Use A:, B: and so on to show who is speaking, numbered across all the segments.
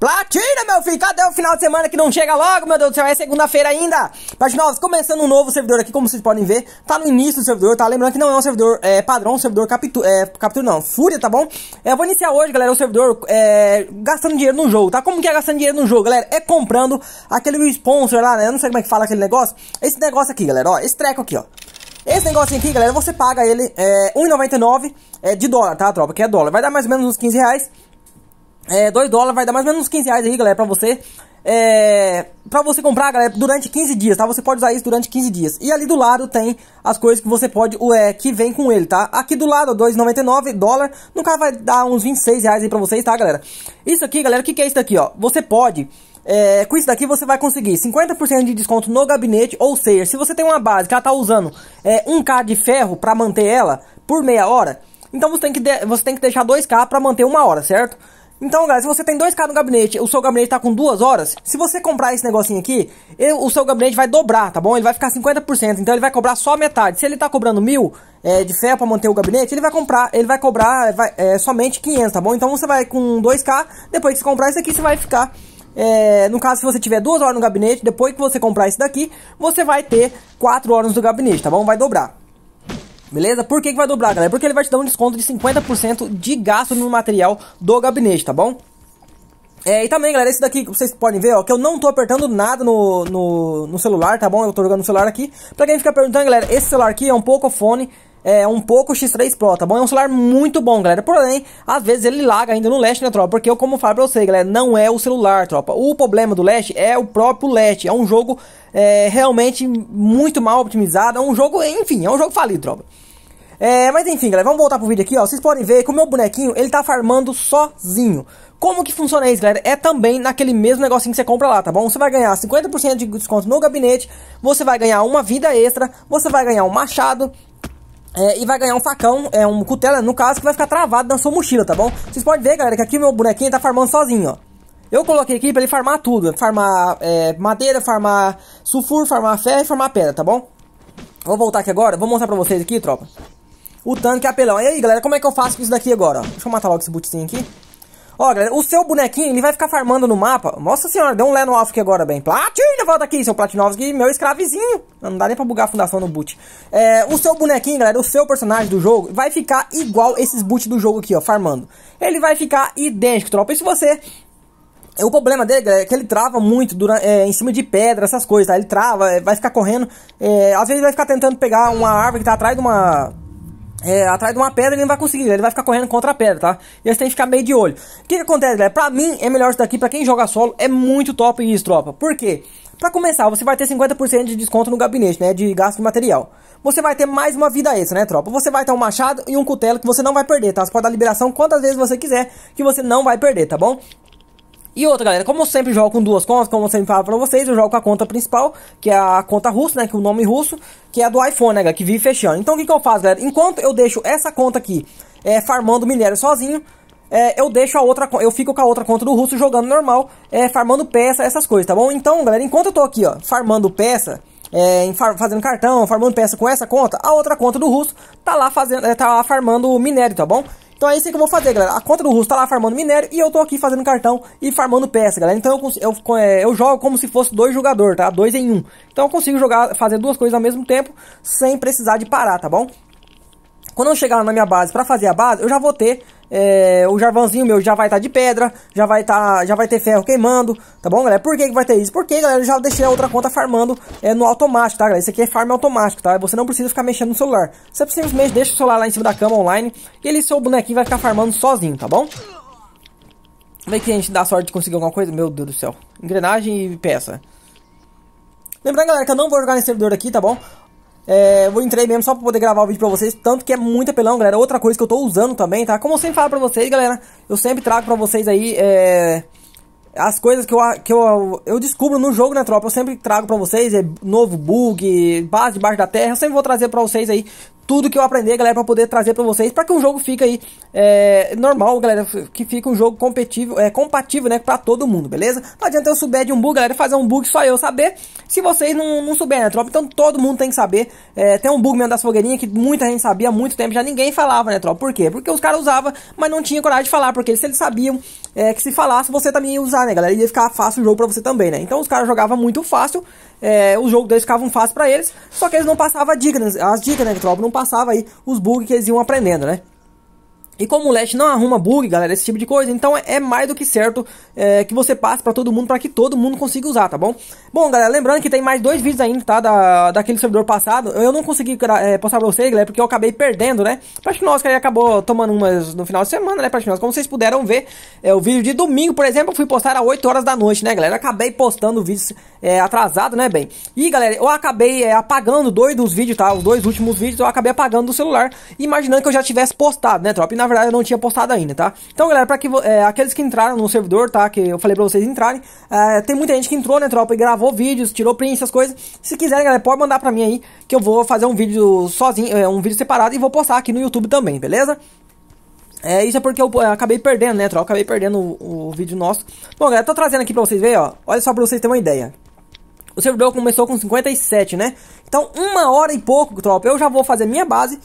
A: Platina, meu filho, cadê o final de semana que não chega logo, meu Deus do céu? É segunda-feira ainda. Platinós, começando um novo servidor aqui, como vocês podem ver. Tá no início do servidor, tá? Lembrando que não é um servidor é, padrão, um servidor captura, é, captura não, fúria, tá bom? Eu vou iniciar hoje, galera, o servidor é, gastando dinheiro no jogo, tá? Como que é gastando dinheiro no jogo, galera? É comprando aquele sponsor lá, né? Eu não sei como é que fala aquele negócio. Esse negócio aqui, galera, ó, esse treco aqui, ó. Esse negocinho aqui, galera, você paga ele é, 1,99 é, de dólar, tá, tropa? Que é dólar. Vai dar mais ou menos uns 15 reais. É, 2 dólares vai dar mais ou menos uns 15 reais aí, galera, pra você. É, pra você comprar, galera, durante 15 dias, tá? Você pode usar isso durante 15 dias. E ali do lado tem as coisas que você pode, é, que vem com ele, tá? Aqui do lado, 2,99 dólar. No caso vai dar uns 26 reais aí pra vocês, tá, galera? Isso aqui, galera, o que, que é isso daqui, ó? Você pode... É, com isso daqui você vai conseguir 50% de desconto no gabinete, ou seja, se você tem uma base que ela tá usando é, 1k de ferro para manter ela por meia hora, então você tem que, você tem que deixar 2k para manter uma hora, certo? Então, galera, se você tem 2K no gabinete, o seu gabinete tá com duas horas, se você comprar esse negocinho aqui, ele, o seu gabinete vai dobrar, tá bom? Ele vai ficar 50%, então ele vai cobrar só metade. Se ele tá cobrando mil é, de ferro para manter o gabinete, ele vai comprar, ele vai cobrar vai, é, somente 500, tá bom? Então você vai com 2K, depois que você comprar isso aqui, você vai ficar... É, no caso, se você tiver duas horas no gabinete, depois que você comprar esse daqui, você vai ter 4 horas no gabinete, tá bom? Vai dobrar. Beleza? Por que, que vai dobrar, galera? Porque ele vai te dar um desconto de 50% de gasto no material do gabinete, tá bom? É, e também, galera, esse daqui que vocês podem ver, ó, que eu não tô apertando nada no, no, no, celular, tá bom? Eu tô jogando no celular aqui. Pra quem fica perguntando, galera, esse celular aqui é um pouco fone, é um pouco X3 Pro, tá bom? É um celular muito bom, galera. Porém, às vezes ele laga ainda no Leste, né, tropa? Porque eu, como falo pra você, galera, não é o celular, tropa. O problema do Leste é o próprio Leste. É um jogo é, realmente muito mal otimizado. É um jogo, enfim, é um jogo falido, tropa. É, mas enfim, galera, vamos voltar pro vídeo aqui, ó. Vocês podem ver que o meu bonequinho, ele tá farmando sozinho. Como que funciona isso, galera? É também naquele mesmo negocinho que você compra lá, tá bom? Você vai ganhar 50% de desconto no gabinete, você vai ganhar uma vida extra, você vai ganhar um machado, é, e vai ganhar um facão, é um cutela, no caso, que vai ficar travado na sua mochila, tá bom? Vocês podem ver, galera, que aqui meu bonequinho tá farmando sozinho, ó. Eu coloquei aqui pra ele farmar tudo, farmar é, madeira, farmar sulfuro, farmar ferro e farmar pedra, tá bom? Vou voltar aqui agora, vou mostrar pra vocês aqui, tropa o tanque apelão. E aí, galera, como é que eu faço com isso daqui agora? Deixa eu matar logo esse bootzinho aqui. Ó, galera, o seu bonequinho, ele vai ficar farmando no mapa. Nossa senhora, deu um lé no alvo aqui agora, bem. Platina, volta aqui, seu Platinovski, meu escravizinho. Não dá nem pra bugar a fundação no boot. É, o seu bonequinho, galera, o seu personagem do jogo, vai ficar igual esses boots do jogo aqui, ó, farmando. Ele vai ficar idêntico, tropa. E se você o problema dele é que ele trava muito durante, é, em cima de pedra, essas coisas, tá? Ele trava, é, vai ficar correndo. É, às vezes vai ficar tentando pegar uma árvore que tá atrás de uma é, atrás de uma pedra ele não vai conseguir, ele vai ficar correndo contra a pedra, tá? E você tem que ficar meio de olho. O que, que acontece, galera? Pra mim é melhor isso daqui, pra quem joga solo, é muito top isso, tropa. Por quê? Pra começar, você vai ter 50% de desconto no gabinete, né? De gasto de material. Você vai ter mais uma vida extra, né, tropa? Você vai ter um machado e um cutelo que você não vai perder, tá? Você pode dar liberação quantas vezes você quiser, que você não vai perder, tá bom? E outra, galera, como eu sempre jogo com duas contas, como eu sempre falo pra vocês, eu jogo com a conta principal, que é a conta russa, né, que é o nome russo, que é a do iPhone, né, galera, que vive fechando. Então, o que, que eu faço, galera? Enquanto eu deixo essa conta aqui é, farmando minério sozinho, é, eu deixo a outra, eu fico com a outra conta do russo jogando normal, é, farmando peça, essas coisas, tá bom? Então, galera, enquanto eu tô aqui, ó, farmando peça, é, fazendo cartão, farmando peça com essa conta, a outra conta do russo tá lá fazendo, é, tá lá farmando minério, tá bom? Então é isso que eu vou fazer, galera. A conta do Russo tá lá farmando minério e eu tô aqui fazendo cartão e farmando peça, galera. Então eu, eu, é, eu jogo como se fosse dois jogadores, tá? Dois em um. Então eu consigo jogar, fazer duas coisas ao mesmo tempo sem precisar de parar, tá bom? Quando eu chegar na minha base para fazer a base, eu já vou ter é, o jarvãozinho meu já vai estar tá de pedra, já vai tá, já vai ter ferro queimando, tá bom, galera? Por que, que vai ter isso? Porque, galera, eu já deixei a outra conta farmando é, no automático, tá, galera? Isso aqui é farm automático, tá? Você não precisa ficar mexendo no celular. Você simplesmente deixa o celular lá em cima da cama online e ele, seu bonequinho, vai ficar farmando sozinho, tá bom? Ver que a gente dá sorte de conseguir alguma coisa. Meu Deus do céu. Engrenagem e peça. Lembrando, galera, que eu não vou jogar nesse servidor aqui, tá bom? É, eu entrei mesmo só pra poder gravar o vídeo pra vocês, tanto que é muito apelão, galera. Outra coisa que eu tô usando também, tá? Como eu sempre falo pra vocês, galera, eu sempre trago pra vocês aí, é, As coisas que, eu, que eu, eu descubro no jogo, né, tropa? Eu sempre trago pra vocês, é novo bug, base debaixo da terra. Eu sempre vou trazer pra vocês aí tudo que eu aprender, galera, pra poder trazer pra vocês, pra que o jogo fique aí é, normal, galera, que fique um jogo competitivo, é, compatível, né, pra todo mundo, beleza? Não adianta eu souber de um bug, galera, fazer um bug só eu saber, se vocês não, não souberem, né, tropa? Então todo mundo tem que saber. É, tem um bug mesmo das fogueirinhas que muita gente sabia há muito tempo, já ninguém falava, né, tropa? Por quê? Porque os caras usavam, mas não tinha coragem de falar, porque se eles sabiam é, que se falasse, você também ia usar, né, galera? Ia ficar fácil o jogo pra você também, né? Então os caras jogavam muito fácil, é, o jogo deles ficava fácil pra eles, só que eles não passavam dicas, as dicas, né, tropa? Não passava aí os bugs que eles iam aprendendo, né? E como o Leste não arruma bug, galera, esse tipo de coisa, então é mais do que certo é, que você passe para todo mundo, para que todo mundo consiga usar, tá bom? Bom, galera, lembrando que tem mais dois vídeos ainda, tá, da, daquele servidor passado. Eu não consegui é, postar pra vocês, galera, porque eu acabei perdendo, né? Que nós acabou tomando umas no final de semana, né, pra nós. Como vocês puderam ver, é, o vídeo de domingo, por exemplo, eu fui postar às 8 horas da noite, né, galera? acabei postando o vídeo é, atrasado, né, bem? E, galera, eu acabei é, apagando dois dos vídeos, tá? Os dois últimos vídeos eu acabei apagando do celular, imaginando que eu já tivesse postado, né, tropa? E na verdade eu não tinha postado ainda, tá? Então, galera, para que é, aqueles que entraram no servidor, tá? Que eu falei pra vocês entrarem, é, tem muita gente que entrou, né, tropa, e gravou vídeos, tirou print, essas coisas. Se quiserem, galera, pode mandar pra mim aí, que eu vou fazer um vídeo sozinho, é, um vídeo separado e vou postar aqui no YouTube também, beleza? É, isso é porque eu, eu acabei perdendo, né, tropa? Acabei perdendo o, o, vídeo nosso. Bom, galera, tô trazendo aqui pra vocês verem, ó. Olha só pra vocês terem uma ideia. O servidor começou com 57, né? Então, uma hora e pouco, tropa, eu já vou fazer minha base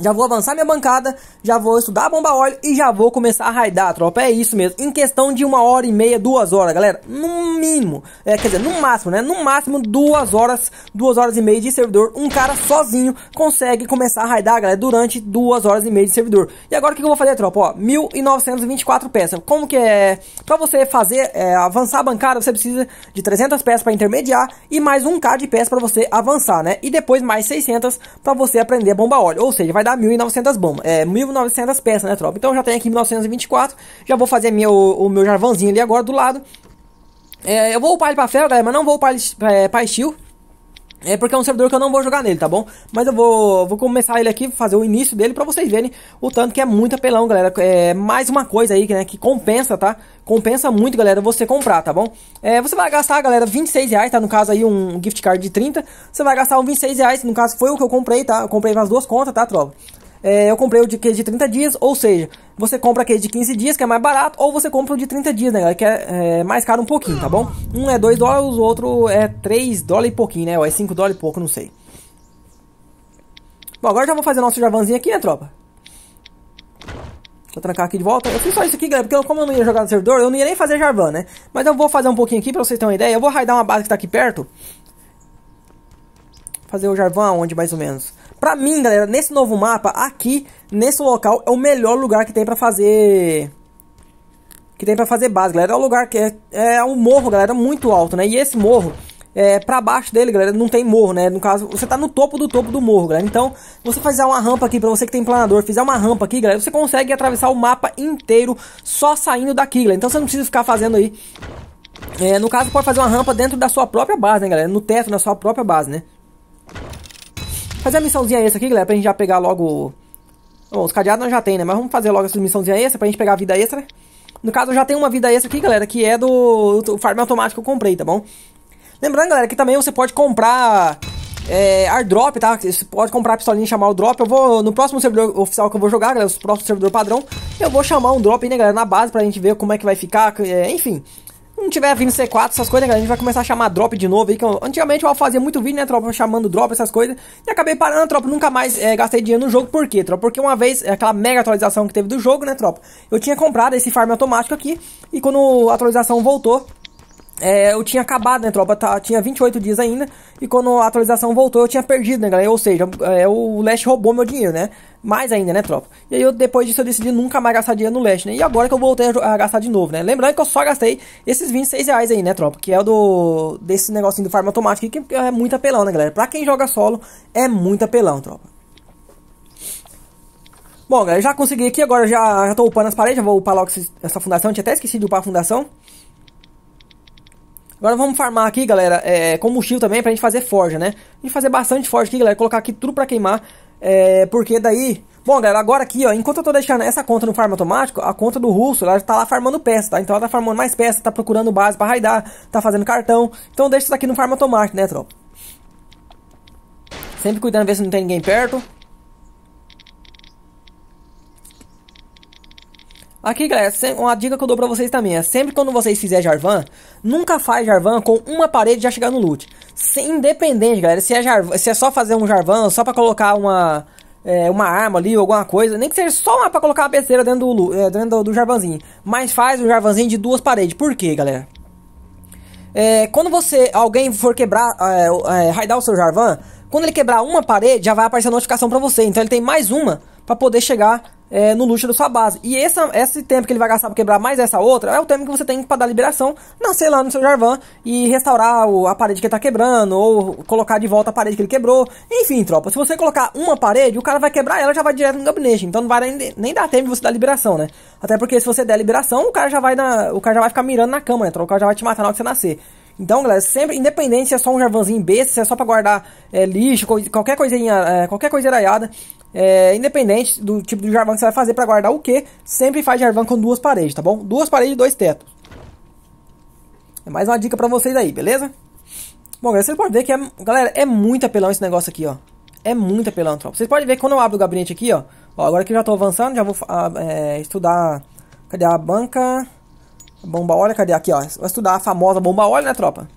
A: já vou avançar minha bancada, já vou estudar a bomba óleo e já vou começar a raidar, tropa. É isso mesmo. Em questão de uma hora e meia, duas horas, galera. No mínimo. É, quer dizer, no máximo, né? No máximo duas horas, duas horas e meia de servidor. Um cara sozinho consegue começar a raidar, galera, durante duas horas e meia de servidor. E agora o que eu vou fazer, tropa? Ó, 1924 peças. Como que é? Pra você fazer, é, avançar a bancada, você precisa de 300 peças para intermediar e mais 1k de peças para você avançar, né? E depois mais 600 para você aprender a bomba óleo. Ou seja, vai dar dar 1.900 bombas, é, 1.900 peças, né, tropa? Então eu já tenho aqui 1924, já vou fazer o, o meu jarvãozinho ali agora do lado. É, eu vou upar ele pra ferro, galera, mas não vou upar ele é, pra steel. É porque é um servidor que eu não vou jogar nele, tá bom? Mas eu vou, vou começar ele aqui, fazer o início dele pra vocês verem o tanto que é muito apelão, galera. É mais uma coisa aí, né, que compensa, tá? Compensa muito, galera, você comprar, tá bom? É, você vai gastar, galera, 26 reais, tá? No caso aí, um gift card de 30. Você vai gastar uns 26 reais, no caso foi o que eu comprei, tá? Eu comprei nas duas contas, tá, tropa? É, eu comprei o de de 30 dias, ou seja, você compra aquele de 15 dias, que é mais barato, ou você compra o de 30 dias, né, galera, que é, é mais caro um pouquinho, tá bom? Um é 2 dólares, o outro é 3 dólares e pouquinho, né, ou é 5 dólares e pouco, não sei. Bom, agora já vou fazer nosso Jarvanzinho aqui, né, tropa? Vou trancar aqui de volta. Eu fiz só isso aqui, galera, porque como eu não ia jogar no servidor, eu não ia nem fazer Jarvan, né? Mas eu vou fazer um pouquinho aqui pra vocês terem uma ideia. Eu vou raidar uma base que tá aqui perto. Fazer o Jarvan onde, mais ou menos? Pra mim, galera, nesse novo mapa, aqui, nesse local, é o melhor lugar que tem pra fazer... Que tem pra fazer base, galera. É um lugar que é, é um morro, galera, muito alto, né? E esse morro, é, pra baixo dele, galera, não tem morro, né? No caso, você tá no topo do topo do morro, galera. Então, você fizer uma rampa aqui, pra você que tem planador, fizer uma rampa aqui, galera, você consegue atravessar o mapa inteiro só saindo daqui, galera. Então, você não precisa ficar fazendo aí... É, no caso, pode fazer uma rampa dentro da sua própria base, né, galera? No teto da sua própria base, né? Fazer a missãozinha essa aqui, galera, pra gente já pegar logo... Bom, os cadeados nós já tem, né? Mas vamos fazer logo essa missãozinha extra pra gente pegar a vida extra. No caso, eu já tenho uma vida extra aqui, galera, que é do, do farm automático que eu comprei, tá bom? Lembrando, galera, que também você pode comprar é, airdrop, tá? Você pode comprar a pistolinha e chamar o drop. Eu vou, no próximo servidor oficial que eu vou jogar, galera, o próximo servidor padrão, eu vou chamar um drop né, galera, na base pra gente ver como é que vai ficar, é, enfim não tiver vindo C4, essas coisas, a gente vai começar a chamar drop de novo aí. Que eu, antigamente eu fazia muito vídeo, né, tropa, chamando drop, essas coisas. E acabei parando, tropa, nunca mais é, gastei dinheiro no jogo. Por quê, tropa? Porque uma vez, aquela mega atualização que teve do jogo, né, tropa? Eu tinha comprado esse farm automático aqui. E quando a atualização voltou, é, eu tinha acabado, né, tropa? Tá, tinha 28 dias ainda. E quando a atualização voltou, eu tinha perdido, né, galera? Ou seja, é, o Last roubou meu dinheiro, né? Mais ainda, né, tropa? E aí, eu, depois disso, eu decidi nunca mais gastar dinheiro no Last, né? E agora que eu voltei a, a, gastar de novo, né? Lembrando que eu só gastei esses 26 reais aí, né, tropa? Que é o do... Desse negocinho do farm automático que é muito apelão, né, galera? Pra quem joga solo, é muito apelão, tropa. Bom, galera, já consegui aqui, agora já, já tô upando as paredes, já vou upar logo essa fundação. Eu tinha até esquecido de upar a fundação. Agora vamos farmar aqui, galera, é, combustível também pra gente fazer forja, né? A gente fazer bastante forja aqui, galera, colocar aqui tudo pra queimar, é, porque daí... Bom, galera, agora aqui, ó, enquanto eu tô deixando essa conta no farm automático, a conta do russo, ela tá lá farmando peça, tá? Então ela tá farmando mais peça, tá procurando base pra raidar, tá fazendo cartão. Então deixa isso aqui no farm automático, né, tropa? Sempre cuidando, ver se não tem ninguém perto. Aqui, galera, uma dica que eu dou pra vocês também é sempre quando vocês fizerem Jarvan, nunca faz Jarvan com uma parede já chegar no loot. Sem, independente, galera, se é, Jarvan, se é só fazer um Jarvan, só pra colocar uma, é, uma arma ali alguma coisa, nem que seja só uma pra colocar uma besteira dentro do, é, dentro do, do Jarvanzinho. Mas faz um Jarvanzinho de duas paredes. Por quê, galera? É, quando você, alguém for quebrar, é, é, raidar o seu Jarvan, quando ele quebrar uma parede, já vai aparecer a notificação pra você. Então ele tem mais uma pra poder chegar é, no luxo da sua base. E esse, esse tempo que ele vai gastar para quebrar mais essa outra é o tempo que você tem para dar liberação, nascer lá no seu Jarvan e restaurar o, a parede que ele tá quebrando, ou colocar de volta a parede que ele quebrou. Enfim, tropa, se você colocar uma parede, o cara vai quebrar ela já vai direto no gabinete. Então não vai nem, nem dar tempo de você dar liberação, né? Até porque se você der liberação, o cara já vai, na, o cara já vai ficar mirando na cama, né? O cara já vai te matar na hora que você nascer. Então, galera, sempre, independente se é só um jarvanzinho besta, se é só pra guardar é, lixo, qualquer coisinha, é, qualquer coisa iraiada, é, independente do tipo de jarvan que você vai fazer para guardar o que, sempre faz jarvan com duas paredes, tá bom? Duas paredes e dois tetos. É mais uma dica para vocês aí, beleza? Bom, galera, vocês podem ver que, é, galera, é muito apelão esse negócio aqui, ó. É muito apelão, tropa. Vocês podem ver que quando eu abro o gabinete aqui, ó, ó agora que eu já tô avançando, já vou ah, é, estudar... Cadê a banca? Bomba óleo, cadê? Aqui, ó. Vou estudar a famosa bomba óleo, né, tropa?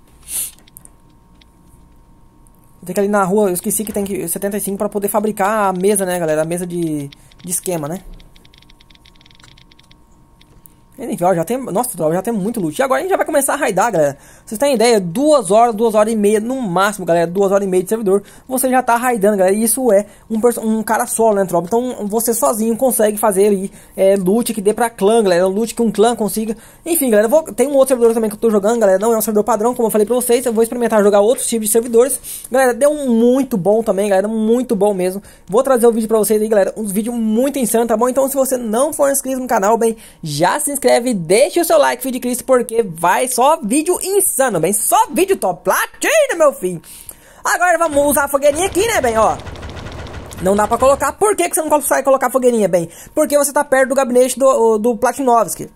A: Tem que ali na rua, eu esqueci que tem que 75 para poder fabricar a mesa, né, galera? A mesa de, de esquema, né? Enfim, já tem. Nossa, já tem muito loot. E agora a gente já vai começar a raidar, galera. Vocês têm ideia? Duas horas, duas horas e meia, no máximo, galera. Duas horas e meia de servidor. Você já tá raidando, galera. E isso é um, um cara solo, né, tropa? Então você sozinho consegue fazer ali é, loot que dê pra clã, galera. Loot que um clã consiga. Enfim, galera. Vou, tem um outro servidor também que eu tô jogando, galera. Não é um servidor padrão, como eu falei pra vocês. Eu vou experimentar jogar outros tipos de servidores. Galera, deu muito bom também, galera. Muito bom mesmo. Vou trazer o um vídeo pra vocês aí, galera. Um vídeo muito insano, tá bom? Então, se você não for inscrito no canal, bem, já se inscreve, deixa o seu like, filho de Cristo, porque vai só vídeo insano, bem, só vídeo top, platina, meu filho. Agora vamos usar a fogueirinha aqui, né, bem, ó. Não dá pra colocar, por que, que você não consegue colocar a fogueirinha, bem? Porque você tá perto do gabinete do, do Platinovski.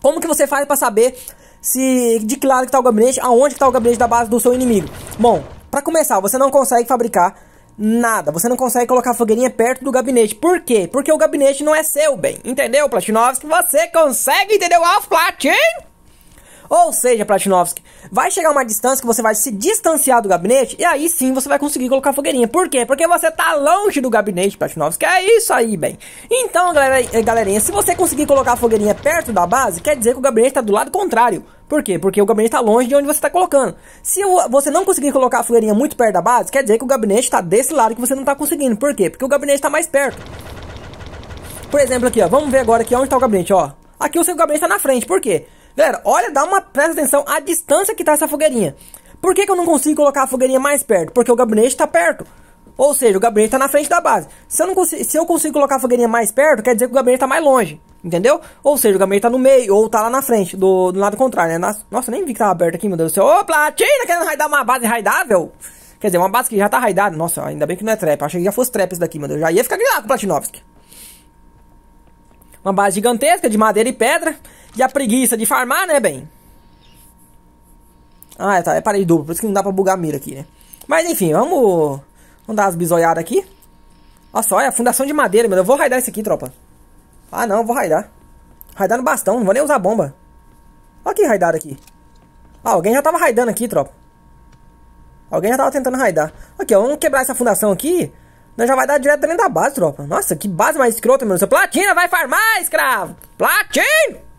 A: Como que você faz pra saber se de que lado que tá o gabinete, aonde que tá o gabinete da base do seu inimigo? Bom, pra começar, você não consegue fabricar Nada, você não consegue colocar a fogueirinha perto do gabinete. Por quê? Porque o gabinete não é seu, bem. Entendeu, Platinovski? Você consegue, Alf Platin? Ou seja, Platinovski, vai chegar uma distância que você vai se distanciar do gabinete e aí sim você vai conseguir colocar fogueirinha. Por quê? Porque você tá longe do gabinete, Platinovski. É isso aí, bem. Então, galera, galerinha, se você conseguir colocar a fogueirinha perto da base, quer dizer que o gabinete tá do lado contrário. Por quê? Porque o gabinete está longe de onde você está colocando. Se você não conseguir colocar a fogueirinha muito perto da base, quer dizer que o gabinete está desse lado que você não está conseguindo. Por quê? Porque o gabinete está mais perto. Por exemplo, aqui, ó. Vamos ver agora aqui onde está o gabinete, ó. Aqui o seu gabinete está na frente. Por quê? Galera, olha, dá uma presta atenção à distância que está essa fogueirinha. Por que, que eu não consigo colocar a fogueirinha mais perto? Porque o gabinete está perto. Ou seja, o gabinete está na frente da base. Se eu, não consigo, se eu consigo colocar a fogueirinha mais perto, quer dizer que o gabinete está mais longe. Entendeu? Ou seja, o gabinete tá no meio, ou tá lá na frente, do, do lado contrário, né? Nossa, nem vi que tava aberto aqui, meu Deus do céu. Ô, Platina, querendo raidar uma base raidável? Quer dizer, uma base que já tá raidada. Nossa, ainda bem que não é trap. Achei que já fosse trap isso daqui, meu Deus. Já ia ficar grilado com o Platinovski. Uma base gigantesca de madeira e pedra. E a preguiça de farmar, né, bem? Ah, tá, é parede dupla, por isso que não dá pra bugar a mira aqui, né? Mas enfim, vamos, vamos dar as bisoiadas aqui. Olha só, é a fundação de madeira, meu. Eu vou raidar isso aqui, tropa. Ah, não, vou raidar. Raidar no bastão, não vou nem usar bomba. Olha que raidar aqui. Ah, alguém já tava raidando aqui, tropa. Alguém já tava tentando raidar. Aqui, ó, vamos quebrar essa fundação aqui. Nós já vai dar direto dentro da base, tropa. Nossa, que base mais escrota, meu. Seu platina vai farmar, escravo. Platina!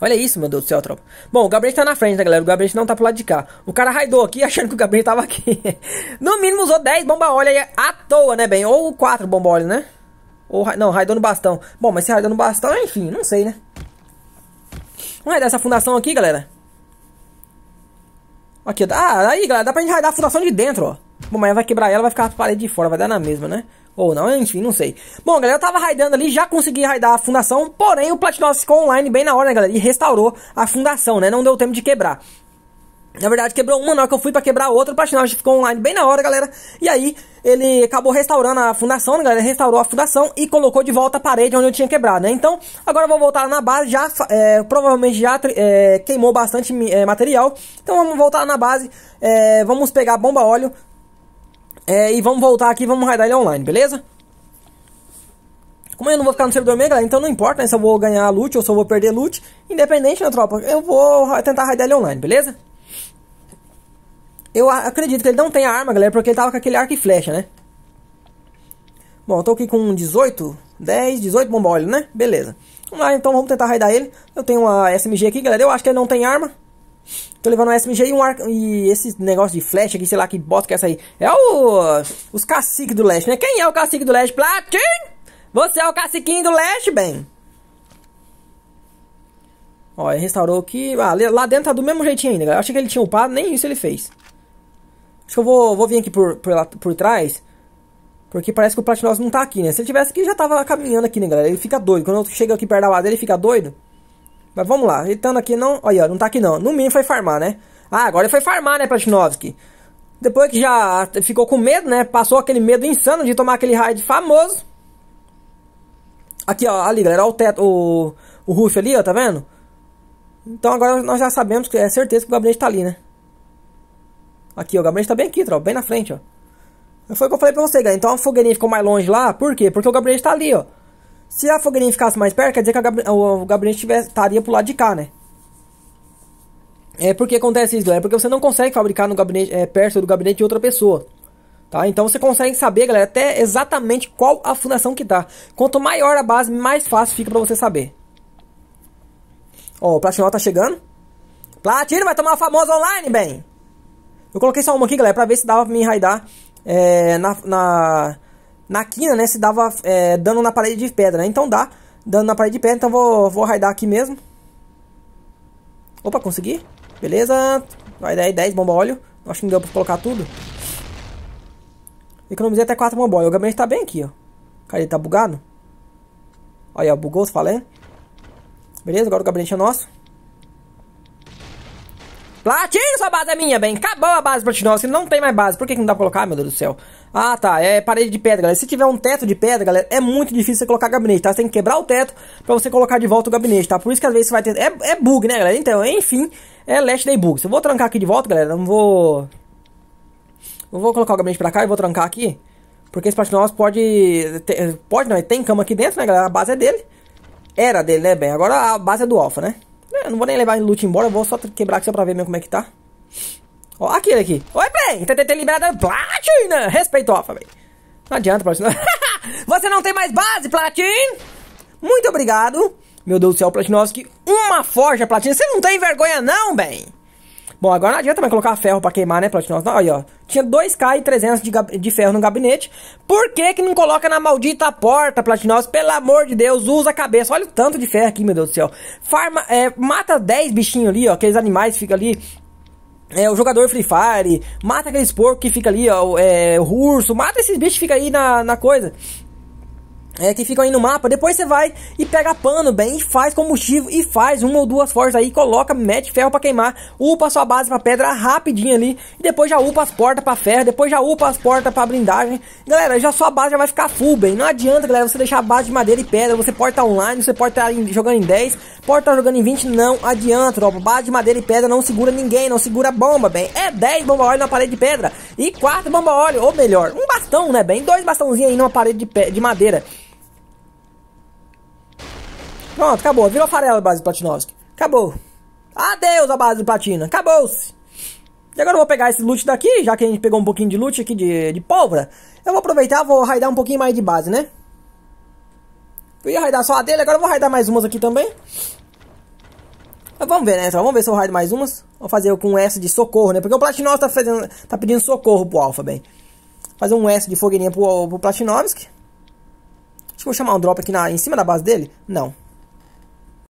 A: Olha isso, meu Deus do céu, tropa. Bom, o gabinete tá na frente, né, galera? O gabinete não tá pro lado de cá. O cara raidou aqui achando que o gabinete tava aqui. no mínimo usou 10 bomba óleo aí à toa, né, bem? Ou 4 bomba óleo, né? Ou, não, raidou no bastão. Bom, mas se raidou no bastão, enfim, não sei, né? Vamos raidar essa fundação aqui, galera. Aqui, ah, aí, galera, dá pra gente raidar a fundação de dentro, ó. Bom, mas vai quebrar ela, vai ficar a parede de fora, vai dar na mesma, né? Ou não, enfim, não sei. Bom, galera, eu tava raidando ali, já consegui raidar a fundação, porém o Platinum ficou online bem na hora, né, galera? E restaurou a fundação, né? Não deu tempo de quebrar. Na verdade, quebrou uma, na hora que eu fui pra quebrar outra, o Platinum ficou online bem na hora, galera. E aí, ele acabou restaurando a fundação, né, galera? Restaurou a fundação e colocou de volta a parede onde eu tinha quebrado, né? Então, agora eu vou voltar na base, já, é, provavelmente já é, queimou bastante é, material. Então, vamos voltar na base, é, vamos pegar bomba óleo É, e vamos voltar aqui, vamos raidar ele online, beleza? Como eu não vou ficar no servidor mega, então não importa né, se eu vou ganhar loot ou se eu vou perder loot. Independente, né, tropa? Eu vou tentar raidar ele online, beleza? Eu acredito que ele não tem arma, galera, porque ele tava com aquele arco e flecha, né? Bom, eu tô aqui com 18, 10, 18 bomba óleo, né? Beleza. Vamos lá, então vamos tentar raidar ele. Eu tenho uma SMG aqui, galera. Eu acho que ele não tem arma. Tô levando uma SMG e um arco. E esse negócio de flecha aqui, sei lá que bosta que é essa aí. É o. Os caciques do leste, né? Quem é o cacique do leste? Platin! Você é o caciquinho do leste, bem. Ó, ele restaurou aqui. Ah, lá dentro tá do mesmo jeitinho ainda, galera. Eu achei que ele tinha upado, nem isso ele fez. Acho que eu vou, vou vir aqui por, por, por trás. Porque parece que o Platinos não tá aqui, né? Se ele tivesse aqui, já tava caminhando aqui, né, galera? Ele fica doido. Quando eu chego aqui perto da base, ele fica doido. Mas vamos lá. Ele estando aqui, não... Olha, não tá aqui, não. No mínimo foi farmar, né? Ah, agora ele foi farmar, né, Platinovski? Depois que já ficou com medo, né? Passou aquele medo insano de tomar aquele raid famoso. Aqui, ó, ali, galera, ó, o teto, o, o roof ali, ó, tá vendo? Então agora nós já sabemos, que é certeza que o gabinete tá ali, né? Aqui, ó, o gabinete tá bem aqui, tropa, bem na frente, ó. Foi o que eu falei pra você, galera. Então a fogueirinha ficou mais longe lá, por quê? Porque o gabinete tá ali, ó. Se a fogueirinha ficasse mais perto, quer dizer que o gabinete tivesse, estaria pro lado de cá, né? É porque acontece isso, galera? Porque você não consegue fabricar no gabinete, é, perto do gabinete de outra pessoa. Tá? Então você consegue saber, galera, até exatamente qual a fundação que tá. Quanto maior a base, mais fácil fica pra você saber. Ó, o Platinol tá chegando. Platino vai tomar a famosa online, bem. Eu coloquei só uma aqui, galera, pra ver se dava pra me raidar é, na, na, na quina, né? Se dava é, dano na parede de pedra, né? Então dá dano na parede de pedra, então vou, vou raidar aqui mesmo. Opa, consegui. Beleza. Vai dar 10 bomba óleo. Acho que não deu pra colocar tudo. Economizei até 4 bomba óleo. O gabinete tá bem aqui, ó. Cara, ele tá bugado. Olha, bugou, falando. Beleza, agora o gabinete é nosso. Platino, sua base é minha, bem. Acabou a base platinosa, não tem mais base. Por que, que não dá pra colocar, meu Deus do céu? Ah, tá. É parede de pedra, galera. Se tiver um teto de pedra, galera, é muito difícil você colocar gabinete, tá? Você tem que quebrar o teto pra você colocar de volta o gabinete, tá? Por isso que às vezes você vai ter... É, é bug, né, galera? Então, enfim, é last day bug. Se eu vou trancar aqui de volta, galera, não vou... Eu vou colocar o gabinete pra cá e vou trancar aqui. Porque esse platinosa pode... Pode não, tem cama aqui dentro, né, galera? A base é dele. Era dele, né, bem? Agora a base é do Alpha, né? Eu não vou nem levar o loot embora, eu vou só quebrar aqui só pra ver mesmo como é que tá. Ó, aquele aqui. Oi, bem, TTT liberado Platina. Respeito, Alpha, bem. Não adianta, Platina. Você não tem mais base, Platin? Muito obrigado. Meu Deus do céu, Platinovski. Uma forja, Platina. Você não tem vergonha, não, bem? Bom, agora não adianta mais colocar ferro pra queimar, né, Platinovski? Aí, ó. Tinha 2k e 300 de, de ferro no gabinete. Por que que não coloca na maldita porta, Platinovski? Pelo amor de Deus, usa a cabeça. Olha o tanto de ferro aqui, meu Deus do céu. Farma, é, mata 10 bichinhos ali, ó. Aqueles animais ficam ali é, o jogador Free Fire, mata aqueles porcos que fica ali, ó, é, o urso, mata esses bichos que fica aí na, na coisa é, que ficam aí no mapa, depois você vai e pega pano, bem, e faz combustível, e faz uma ou duas forjas aí, coloca, mete ferro pra queimar, upa sua base pra pedra rapidinho ali, e depois já upa as portas pra ferro, depois já upa as portas pra blindagem. Galera, já sua base já vai ficar full, bem, não adianta, galera, você deixar a base de madeira e pedra, você pode estar online, você pode estar jogando em 10, pode estar jogando em 20, não adianta, tropa, base de madeira e pedra não segura ninguém, não segura bomba, bem, é 10 bomba óleo na parede de pedra, e 4 bomba óleo, ou melhor, um bastão, né, bem, dois bastãozinhos aí numa parede de, de madeira. Pronto, acabou. Virou farela a base do Platinovski. Acabou. Adeus a base do Platina. Acabou-se. E agora eu vou pegar esse loot daqui, já que a gente pegou um pouquinho de loot aqui de, de pólvora. Eu vou aproveitar vou raidar um pouquinho mais de base, né? Eu ia raidar só a dele, agora eu vou raidar mais umas aqui também. Mas vamos ver, né? Vamos ver se eu raido mais umas. Vou fazer com S de socorro, né? Porque o Platinovski tá, fazendo, tá pedindo socorro pro Alpha, bem. Fazer um S de fogueirinha pro, pro Platinovski. Acho chamar um drop aqui na, em cima da base dele. Não.